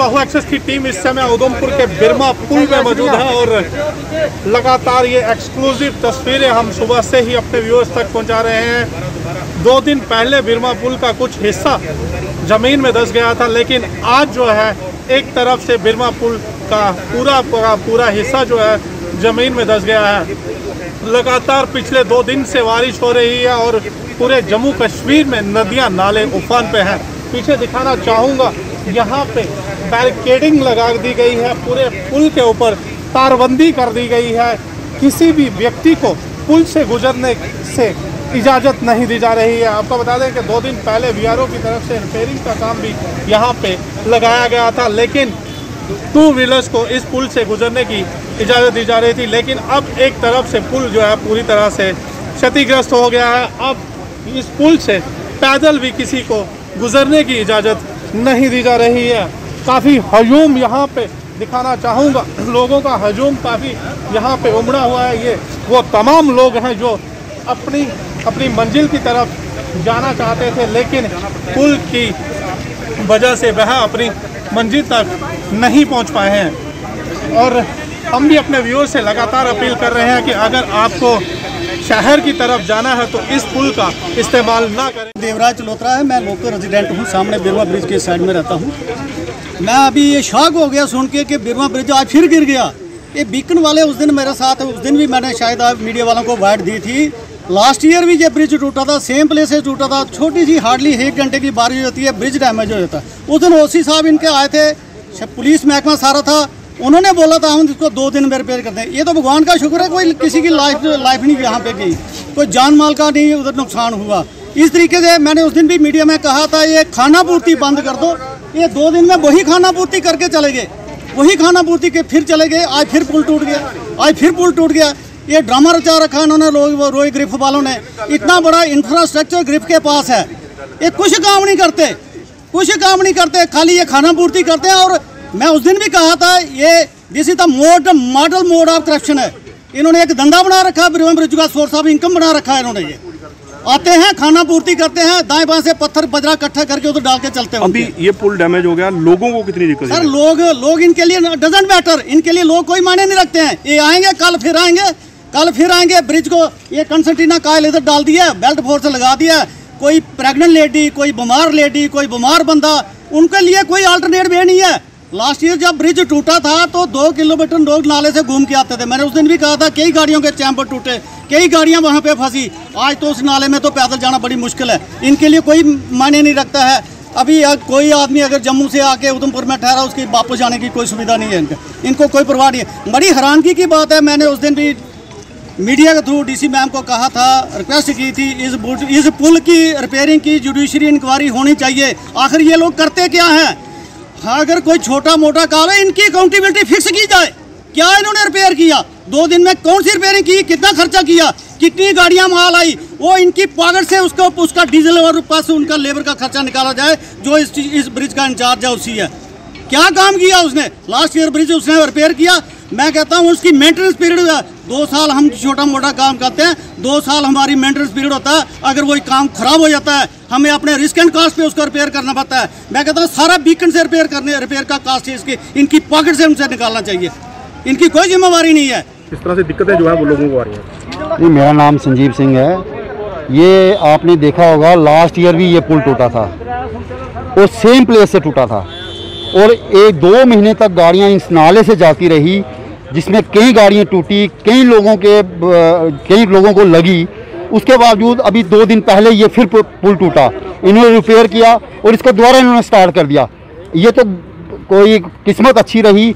बाहु access की team इस समय उधमपुर के बिरमा पुल में मौजूद है और लगातार ये एक्सक्लूसिव तस्वीरें हम सुबह से ही अपने व्यूअर्स तक पहुँचा रहे हैं। दो दिन पहले बिरमा पुल का कुछ हिस्सा ज़मीन में धस गया था, लेकिन आज जो है, एक तरफ़ से बिरमा पुल का पूरा पूरा पूरा हिस्सा जो है, ज़मीन में धस गया है। लगातार पिछले दो दिन से बारिश हो रही है और पूरे जम्मू कश्मीर में नदियाँ, नाले उफान पे हैं। पीछे दिखाना चाहूँगा, यहाँ पे बैरिकेडिंग लगा दी गई है, पूरे पुल के ऊपर तारबंदी कर दी गई है। किसी भी व्यक्ति को पुल से गुजरने से इजाज़त नहीं दी जा रही है। आपको बता दें कि दो दिन पहले VRO की तरफ़ से रिपेयरिंग का काम भी यहाँ पे लगाया गया था, लेकिन टू व्हीलर्स को इस पुल से गुजरने की इजाज़त दी जा रही थी। लेकिन अब एक तरफ़ से पुल जो है पूरी तरह से क्षतिग्रस्त हो गया है। अब इस पुल से पैदल भी किसी को गुजरने की इजाज़त नहीं दी जा रही है। काफ़ी हजूम यहाँ पे दिखाना चाहूँगा। लोगों का हजूम काफ़ी यहाँ पे उमड़ा हुआ है। ये वो तमाम लोग हैं जो अपनी अपनी मंजिल की तरफ़ जाना चाहते थे, लेकिन पुल की वजह से वह अपनी मंजिल तक नहीं पहुँच पाए हैं। और हम भी अपने व्यूअर से लगातार अपील कर रहे हैं कि अगर आपको शहर की तरफ़ जाना है तो इस पुल का इस्तेमाल ना करें। देवराज चलोत्रा है। मैं लोकल रेजिडेंट हूँ। सामने बिरवा ब्रिज के साइड में रहता हूँ। मैं अभी ये शॉक हो गया सुन के कि बिरवा ब्रिज आज फिर गिर गया। ये बीकन वाले उस दिन मेरे साथ, उस दिन भी मैंने शायद मीडिया वालों को वाइट दी थी। लास्ट ईयर भी ये ब्रिज टूटा था सेम प्लेस से टूटा था। छोटी सी हार्डली एक घंटे की बारिश होती है, ब्रिज डैमेज हो जाता है। उस दिन ओसी साहब इनके आए थे पुलिस महकमा सारा था। उन्होंने बोला था, हम इसको दो दिन में रिपेयर करते हैं ये तो भगवान का शुक्र है, कोई किसी की लाइफ लाइफ नहीं यहाँ पे गई। कोई जान माल का नहीं, उधर नुकसान हुआ। इस तरीके से मैंने उस दिन भी मीडिया में कहा था, ये खाना पूर्ति बंद कर दो। ये दो दिन में वही खाना पूर्ति करके चले गए। वही खाना पूर्ति के फिर चले गए, आज फिर पुल टूट गया, आज फिर पुल टूट गया। ये ड्रामा रचा रखा इन्होंने रोई ग्रिफ वालों ने। इतना बड़ा इंफ्रास्ट्रक्चर ग्रिफ के पास है। ये कुछ काम नहीं करते। कुछ काम नहीं करते। खाली ये खाना पूर्ति करते हैं और मैं उस दिन भी कहा था, ये this is the mode model mode of corruption है। इन्होंने एक धंधा बना रखा है ब्रिज का सोर्स ऑफ़ इनकम बना रखा है इन्होंने ये। आते हैं खाना पूर्ति करते हैं दाएँ बाएँ से पत्थर बजरा इकट्ठा करके उधर डाल के चलते हैं अभी ये पुल डैमेज हो गया लोगों को कितनी दिक्कत सर लोग लोग इनके लिए डजेंट मैटर इनके लिए लोग कोई मायने नहीं रखते हैं। ये आएँगे कल फिर आएँगे कल फिर आएँगे ब्रिज को ये कंसंटीना कायल इधर डाल दिया बेल्ट फोर्स लगा दिया। कोई प्रेग्नेंट लेडी कोई बीमार लेडी कोई बीमार बंदा उनके लिए कोई अल्टरनेट वे नहीं है। लास्ट ईयर जब ब्रिज टूटा था तो दो किलोमीटर लोग नाले से घूम के आते थे। मैंने उस दिन भी कहा था कई गाड़ियों के चैम्बर टूटे कई गाड़ियाँ वहाँ पे फंसी। आज तो उस नाले में तो पैदल जाना बड़ी मुश्किल है। इनके लिए कोई मायने नहीं रखता है। अभी कोई आदमी अगर जम्मू से आके उधमपुर में ठहरा उसकी वापस जाने की कोई सुविधा नहीं है इनका। इनको कोई परवाह नहीं है। बड़ी हैरानगी की बात है। मैंने उस दिन भी मीडिया के थ्रू डीसी मैम को कहा था रिक्वेस्ट की थी इस इस पुल की रिपेयरिंग की जुडिशरी इंक्वायरी होनी चाहिए। आखिर ये लोग करते क्या हाँ, अगर कोई छोटा मोटा काम है इनकी अकाउंटेबिलिटी फिक्स की जाए। क्या इन्होंने रिपेयर किया? दो दिन में कौन सी रिपेयरिंग की? कितना खर्चा किया? कितनी गाड़ियाँ माल आई? वो इनकी पॉकेट से उसको, उसका डीजल और ऊपर से उनका लेबर का खर्चा निकाला जाए, जो इस इस ब्रिज का इंचार्ज है, उसी है। क्या काम किया उसने? लास्ट ईयर ब्रिज उसने रिपेयर किया। मैं कहता हूँ, उसकी मेंटेनेंस पीरियड दो साल हम छोटा मोटा काम करते हैं। दो साल हमारी मेंटेनेंस पीरियड होता है। अगर वही काम खराब हो जाता है, हमें अपने रिस्क एंड कॉस्ट पे उसको रिपेयर करना पड़ता है। मैं कहता हूँ, सारा बीकन से रिपेयर करने रिपेयर का कास्ट इसकी। इनकी पॉकेट से उनसे निकालना चाहिए। इनकी कोई जिम्मेवारी नहीं है। इस तरह से दिक्कतें जो है वो लोगों को आ रही हैं? जी मेरा नाम संजीव सिंह है। ये आपने देखा होगा लास्ट ईयर भी ये पुल टूटा था। और सेम प्लेस से टूटा था। और एक दो महीने तक गाड़ियाँ इस नाले से जाती रही जिसमें कई गाड़ियाँ टूटी कई लोगों के कई लोगों को लगी। उसके बावजूद अभी दो दिन पहले ये फिर पुल टूटा। इन्होंने रिपेयर किया और इसको दोबारा इन्होंने स्टार्ट कर दिया। ये तो कोई किस्मत अच्छी रही।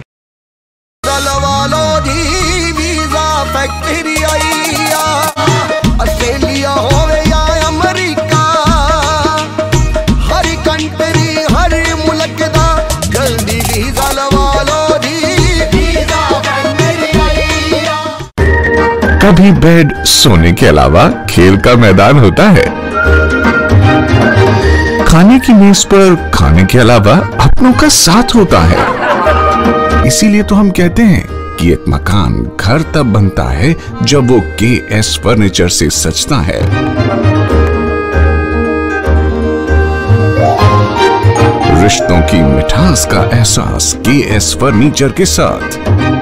कभी बेड सोने के अलावा खेल का मैदान होता है। खाने की मेज पर खाने के अलावा अपनों का साथ होता है। इसीलिए तो हम कहते हैं कि एक मकान घर तब बनता है जब वो के एस फर्नीचर से सजता है। रिश्तों की मिठास का एहसास के एस फर्नीचर के साथ।